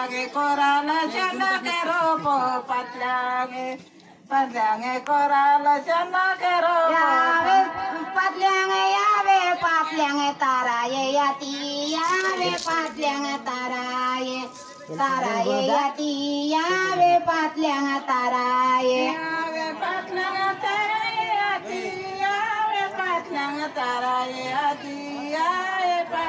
lagi korala jana kero po patlange patlange korala jana kero yave patlange yave patlange taraye yati yave patlange taraye taraye yati yave patlange taraye.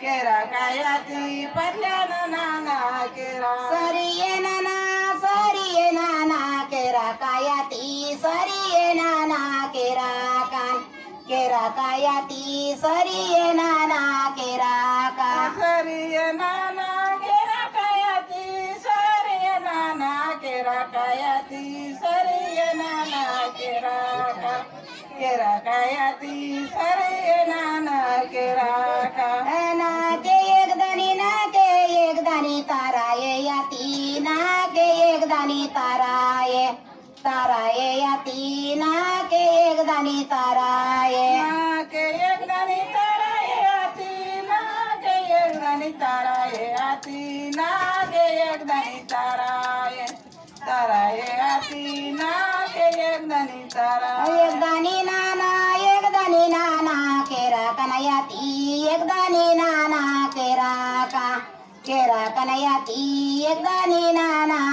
केरा कायाती पडल्यान नाना केरा सरिये नाना सरिये नाना केरा कायाती सरिये नाना केरा कान केरा कायाती सरिये नाना केरा का सरिये नाना केरा कायाती सरिये नाना केरा कायाती सरिये नाना केरा का केरा कायाती सरिये नाना ताराये ताराये याती ना के एक दानी ताराये। ना के एक दानी ताराये के एक दानी ताराये के एक दानी ताराये। के एक दानी तारा एक दानी नाना एक दानी नाना केरा कनयाती एक दानी नाना केरा का केरा कनयाती एक दानी नाना। केरा का एक दानी ना